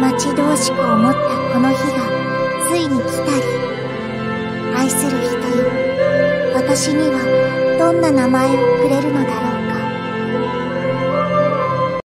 待ち遠しく思ったこの日がついに来たり。愛する人よ私にはどんな名前をくれるのだ